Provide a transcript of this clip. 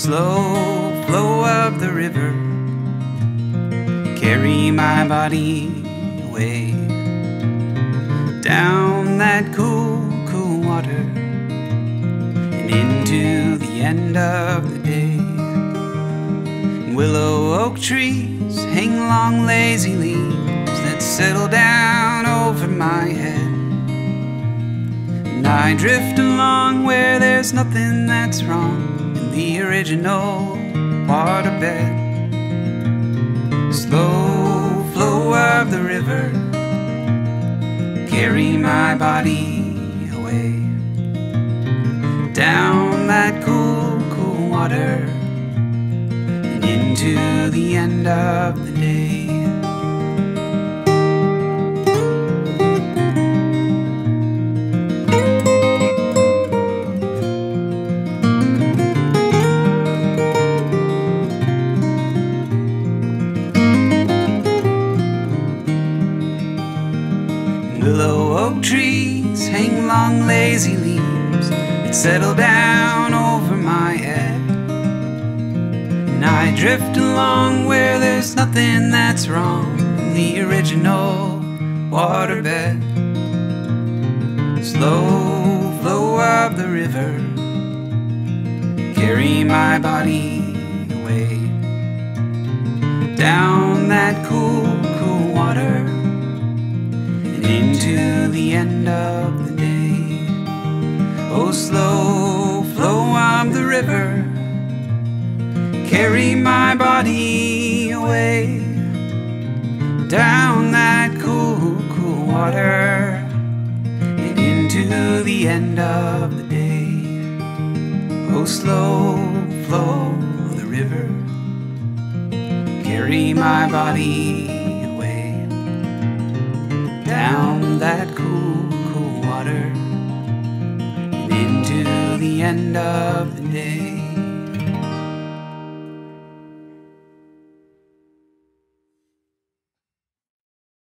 slow flow of the river carry my body away down that cool, cool water and into the end of the day. Willow oak trees hang long, lazy leaves that settle down over my head. And I drift along where there's nothing that's wrong the original waterbed. Slow flow of the river carry my body away down that cool, cool water and into the end of the day. Willow oak trees hang long, lazy leaves that settle down over my head. And I drift along where there's nothing that's wrong in the original waterbed. Slow flow of the river carry my body into the end of the day. Oh, slow flow of the river, carry my body away down that cool, cool water and into the end of the day. Oh, slow flow the river, carry my body that cool, cool water and into the end of the day.